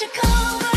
magical.